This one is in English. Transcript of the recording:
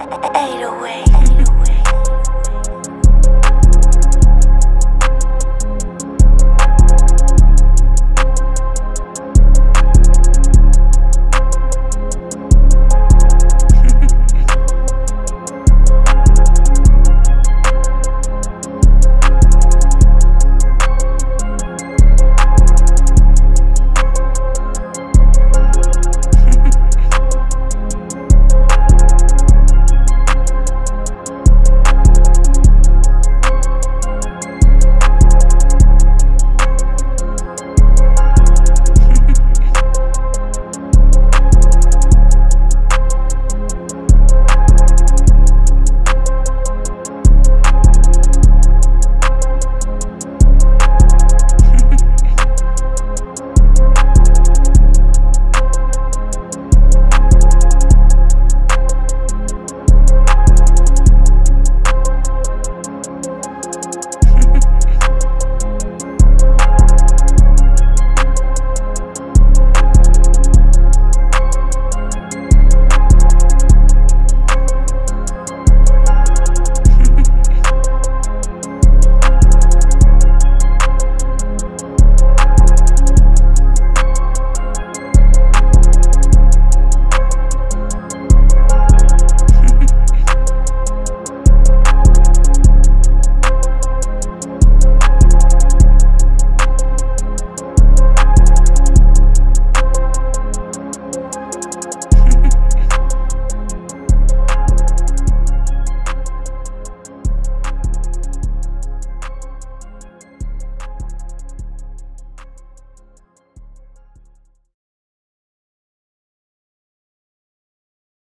808.